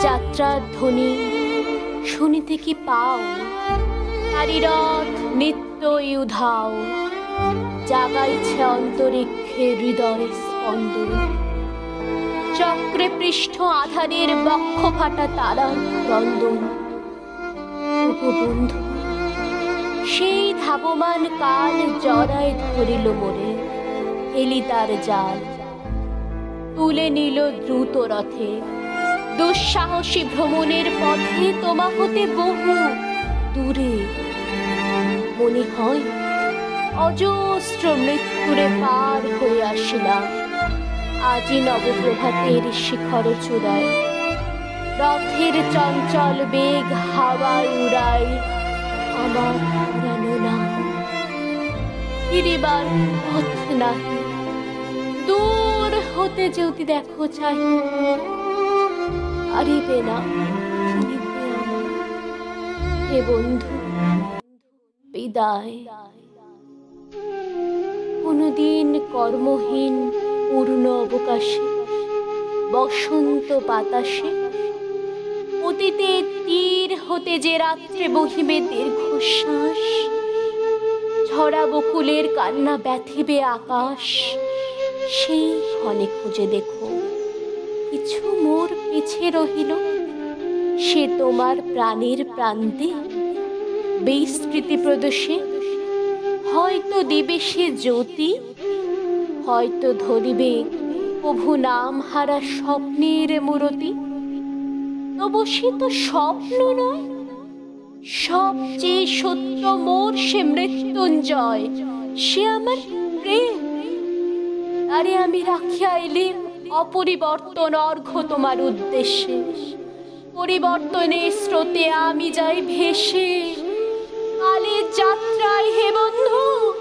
যাত্রার ধ্বনি শুনিতে কি পাও? তারি রথ নিত্যই উধাও। জাগাইছে অন্তরিক্ষে হৃদয় স্পন্দন। চক্রে পৃষ্ঠ আধারের বক্ষ ফাটা তারার ক্রন্দন ওগো বন্ধু সেই ধাবমান কাল জড়ায় ধরিল মোরে এলি তার জাল। তুলে নিল দ্রুত রথে। দুঃসাহসী ভ্রমণের পথে তোমা হতে বহু দূরে। মনে হয় অজস্র মৃত্যুরে পার হয়ে আসিলাম আজি নবপ্রভাতের শিখর চূড়ায়। রথের চঞ্চল বেগ হাওয়ায় উড়াই আমার পুরানো ফিরিবার পথ নাহি দূর হতে যদি দেখো চাই পারিবে না। হে বন্ধু, বিদায় কোনদিন কর্মহীন পূর্ণ অবকাশে, বসন্ত বাতাসে, অতীতে তীর হতে যে রাত্রে বহিবে দীর্ঘশ্বাস ঝরা বকুলের কান্না ব্যথিবে আকাশ, সেই ক্ষণে খুঁজে দেখো কিছু মোর পিছে রহিল। সে তোমার প্রাণের প্রান্তে বিস্মৃতি প্রদোষে হয়তো দিবে সে জ্যোতি, হয়তো ধরিবে প্রভু নাম হারা স্বপ্নের মূরতি। তবু সে তো স্বপ্ন নয়, সবচেয়ে সত্য মোর সে মৃত্যুঞ্জয়। সে আমার প্রেম। আরে আমি রাখিয়া এলিম। অপরিবর্তন অর্ঘ তোমার উদ্দেশ্যে। পরিবর্তনের স্রোতে আমি যাই ভেসে। কালের যাত্রায় হে বন্ধু,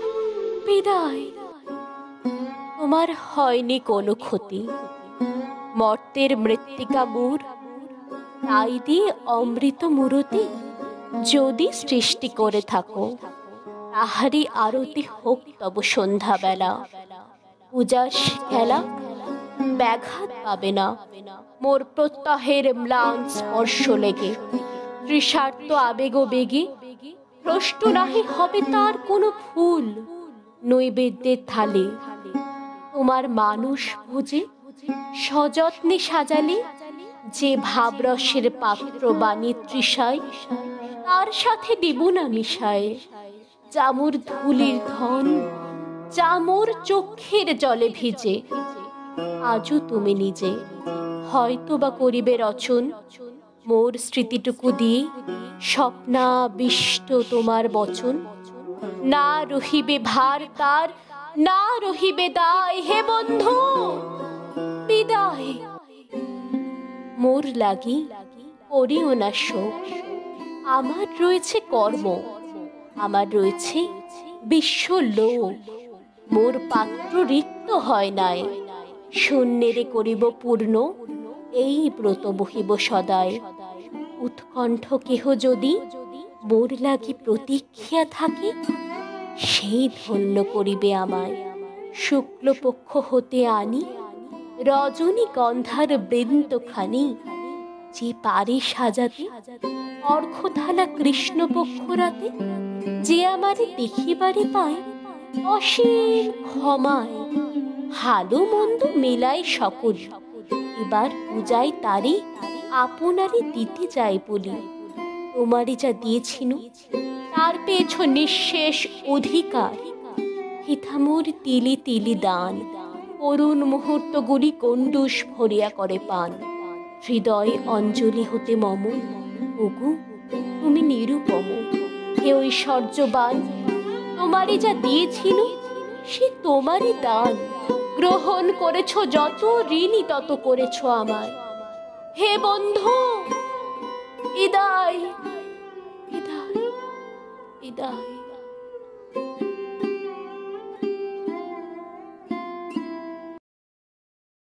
বিদায়। তোমার হয়নি কোনো ক্ষতি। মর্তের মৃত্তিকা মূর, তাই দিয়ে অমৃত মুরতি যদি সৃষ্টি করে থাকো, তাহারই আরতি হোক তব সন্ধ্যাবেলা। পূজার খেলা ব্যাঘাত পাবে না। মোর প্রত্যাহের ম্লান স্পর্শ লেগে। তৃষার্ত আবেগ বেগে। প্রশ্ন নাহি হবে তার কোনো ফুল। নৈবেদ্যের থালে। তোমার মানুষ ভোজে সযত্নে সাজালে, যে ভাবরসের পাত্র বাণী তৃষায়, তার সাথে দেব না মিশায় চামুর ধুলির ধন চামুর চক্ষের জলে ভিজে। আজও তুমি নিজে। হয়তো বা করিবে রচন, মোর স্মৃতিটুকু দিয়ে স্বপ্নাবিষ্ট তোমার বচন। না রহিবে ভার তার, না রহিবে দায় হে বন্ধু, বিদায়। মোর লাগি করিও না শোক। আমার রয়েছে কর্ম, আমার রয়েছে বিশ্ব লোক মোর পাত্র রিক্ত হয় নাই। শূন্যেরে করিব পূর্ণ, এই ব্রত বহিব সদায়। উৎকণ্ঠ কেহ যদি মোর লাগি প্রতীক্ষা থাকে, সেই ধন্য করিবে আমায়। শুক্লপক্ষ হতে আনি রজনী গন্ধার বৃন্তখানি যে পারে সাজাতে অর্ঘ্যথালা কৃষ্ণপক্ষ রাতে, যে আমারে দেখিবারে পায়, অসীম ক্ষমায়। ভালো মন্দ মেলায় সকল। এবার পূজায় তারে আপনারে দিতে যাই বলি। তোমারে যা দিয়েছিল তার পেয়েছ নিঃশেষ অধিকার। হিথামোর তিলি তিলি দান, করুণ মুহূর্তগুলি কণ্ডুস ভরিয়া করে পান। হৃদয় অঞ্জলি হতে মম, ওগু, তুমি নিরুপম। হে ঐশ্বর্যবান তোমারে যা দিয়েছিল সে তোমারই দান। গ্রহণ করেছ যত ঋণই তত করেছ আমায়। হে বন্ধু ইদাই ইদাই বিদায়।